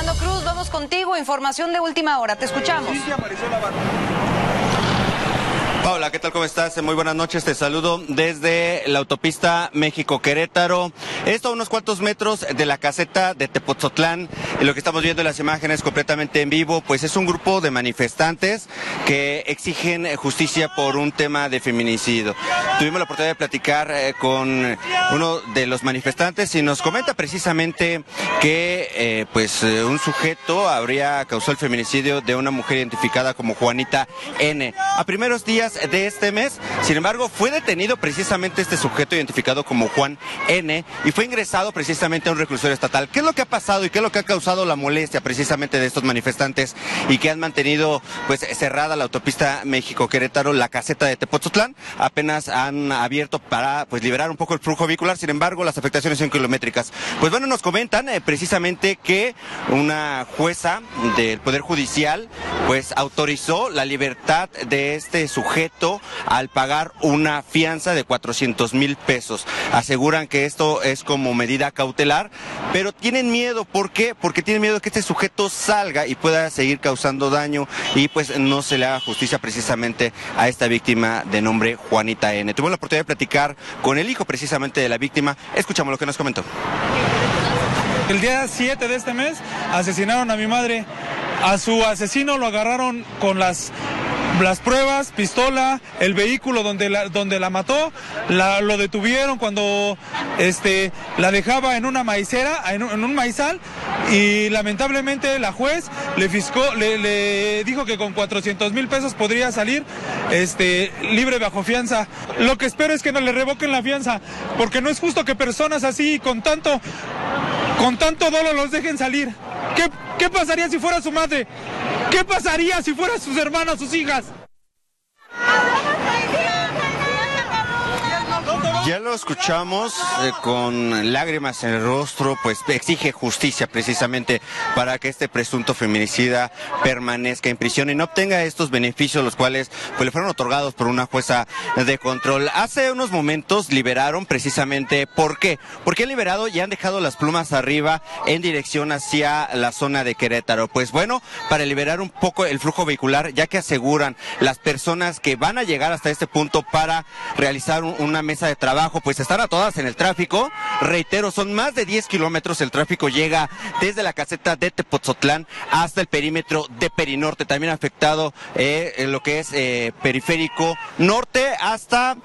Fernando Cruz, vamos contigo. Información de última hora. Te escuchamos. Paula, ¿qué tal? ¿Cómo estás? Muy buenas noches. Te saludo desde la autopista México-Querétaro. Esto a unos cuantos metros de la caseta de Tepoztlán. Lo que estamos viendo en las imágenes completamente en vivo, pues es un grupo de manifestantes que exigen justicia por un tema de feminicidio. Tuvimos la oportunidad de platicar eh, con uno de los manifestantes y nos comenta precisamente que eh, pues eh, un sujeto habría causado el feminicidio de una mujer identificada como Juanita N. A primeros días de este mes. Sin embargo, fue detenido precisamente este sujeto identificado como Juan N y fue ingresado precisamente a un reclusorio estatal. ¿Qué es lo que ha pasado y qué es lo que ha causado la molestia precisamente de estos manifestantes y que han mantenido pues cerrada la autopista México-Querétaro, la caseta de Tepoztlán? Apenas han abierto para pues liberar un poco el flujo vehicular, sin embargo, las afectaciones son kilométricas. Pues bueno, nos comentan eh, precisamente que una jueza del Poder Judicial pues autorizó la libertad de este sujeto al pagar una fianza de 400 mil pesos. Aseguran que esto es como medida cautelar, pero tienen miedo. ¿Por qué? Porque tienen miedo que este sujeto salga y pueda seguir causando daño y pues no se le haga justicia precisamente a esta víctima de nombre Juanita N. Tuvimos la oportunidad de platicar con el hijo precisamente de la víctima. Escuchamos lo que nos comentó. El día 7 de este mes asesinaron a mi madre. A su asesino lo agarraron con las las pruebas, pistola, el vehículo donde la, donde la mató, la, lo detuvieron cuando este, la dejaba en una maicera, en un, maizal, y lamentablemente la juez le, fiscó, le, dijo que con 400 mil pesos podría salir este, libre bajo fianza. Lo que espero es que no le revoquen la fianza, porque no es justo que personas así con tanto, con tanto dolor los dejen salir. ¿Qué, ¿Qué pasaría si fuera su madre? ¿Qué pasaría si fueran sus hermanas, sus hijas? Ya lo escuchamos eh, con lágrimas en el rostro, pues exige justicia precisamente para que este presunto feminicida permanezca en prisión y no obtenga estos beneficios, los cuales pues, le fueron otorgados por una jueza de control. Hace unos momentos liberaron precisamente, ¿por qué? Porque han liberado y han dejado las plumas arriba en dirección hacia la zona de Querétaro. Pues bueno, para liberar un poco el flujo vehicular, ya que aseguran las personas que van a llegar hasta este punto para realizar una mesa de trabajo pues están a todas en el tráfico. Reitero, son más de 10 kilómetros. El tráfico llega desde la caseta de Tepoztlán hasta el perímetro de Perinorte. También afectado eh, lo que es eh, periférico norte hasta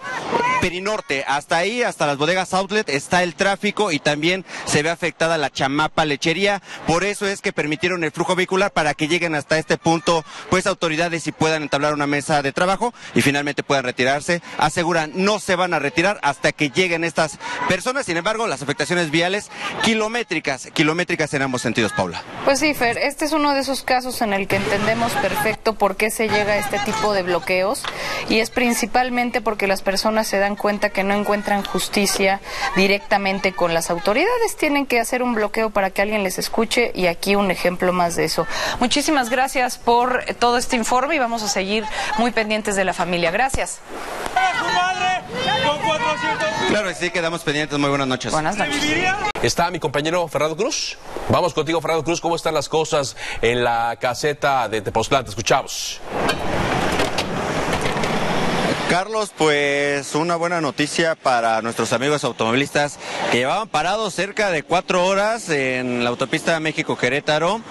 Perinorte. Hasta ahí, hasta las bodegas outlet, está el tráfico y también se ve afectada la chamapa lechería. Por eso es que permitieron el flujo vehicular para que lleguen hasta este punto, pues autoridades y puedan entablar una mesa de trabajo y finalmente puedan retirarse. Aseguran, no se van a retirar hasta que lleguen estas personas. Sin embargo, las afectaciones viales kilométricas, kilométricas en ambos sentidos, Paula. Pues sí, Fer, este es uno de esos casos en el que entendemos perfecto por qué se llega a este tipo de bloqueos y es principalmente porque las personas se dan cuenta que no encuentran justicia directamente con las autoridades, tienen que hacer un bloqueo para que alguien les escuche y aquí un ejemplo más de eso. Muchísimas gracias por todo este informe y vamos a seguir muy pendientes de la familia. Gracias. Claro, sí, quedamos pendientes. Muy buenas noches. Buenas noches. Está mi compañero Fernando Cruz. Vamos contigo, Fernando Cruz. ¿Cómo están las cosas en la caseta de Tepoztlán? Te escuchamos. Carlos, pues una buena noticia para nuestros amigos automovilistas que llevaban parados cerca de cuatro horas en la autopista México-Querétaro.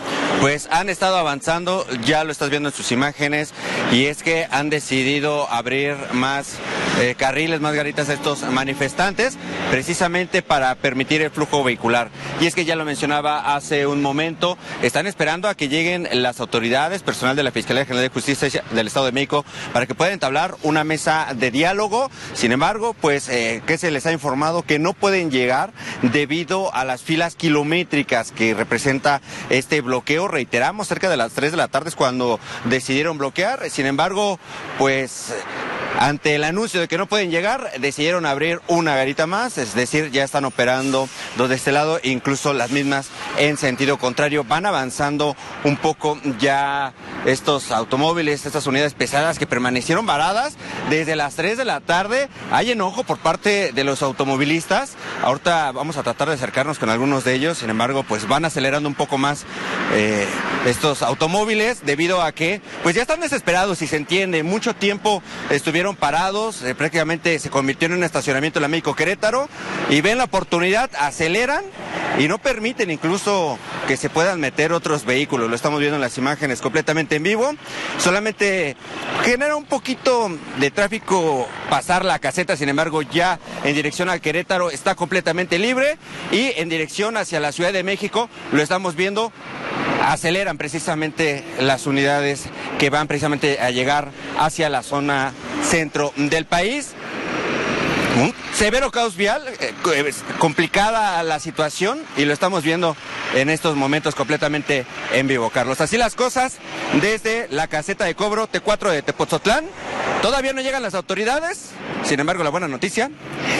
Pues han estado avanzando, ya lo estás viendo en sus imágenes, y es que han decidido abrir más eh, carriles, más garitas a estos manifestantes, precisamente para permitir el flujo vehicular. Y es que ya lo mencionaba hace un momento, están esperando a que lleguen las autoridades, personal de la Fiscalía General de Justicia del Estado de México, para que puedan entablar una mesa de diálogo. Sin embargo, pues eh, que se les ha informado que no pueden llegar debido a las filas kilométricas que representa este bloqueo. Reiteramos, cerca de las 3 de la tarde es cuando decidieron bloquear. Sin embargo, pues ante el anuncio de que no pueden llegar, decidieron abrir una garita más, es decir, ya están operando dos de este lado, incluso las mismas en sentido contrario. Van avanzando un poco ya estos automóviles, estas unidades pesadas que permanecieron varadas desde las 3 de la tarde. Hay enojo por parte de los automovilistas Ahorita vamos a tratar de acercarnos con algunos de ellos, sin embargo, pues van acelerando un poco más eh, estos automóviles debido a que pues ya están desesperados y se entiende. Mucho tiempo estuvieron parados, eh, prácticamente se convirtió en un estacionamiento en la México Querétaro y ven la oportunidad, aceleran y no permiten incluso que se puedan meter otros vehículos. Lo estamos viendo en las imágenes completamente en vivo. Solamente genera un poquito de tráfico pasar la caseta, sin embargo ya en dirección a Querétaro está completamente libre y en dirección hacia la Ciudad de México lo estamos viendo aceleran precisamente las unidades que van precisamente a llegar hacia la zona centro del país. Severo caos vial, eh, complicada la situación y lo estamos viendo en estos momentos completamente en vivo, Carlos. Así las cosas desde la caseta de cobro T4 de Tepoztlán. Todavía no llegan las autoridades, sin embargo la buena noticia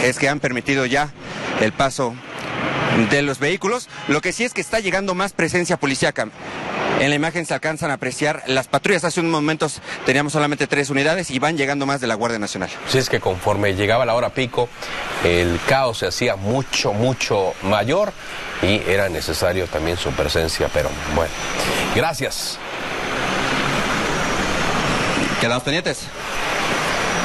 es que han permitido ya el paso de los vehículos. Lo que sí es que está llegando más presencia policíaca. En la imagen se alcanzan a apreciar las patrullas. Hace unos momentos teníamos solamente tres unidades y van llegando más de la Guardia Nacional. Sí, es que conforme llegaba la hora pico, el caos se hacía mucho, mucho mayor y era necesario también su presencia, pero bueno. Gracias. Quedamos pendientes.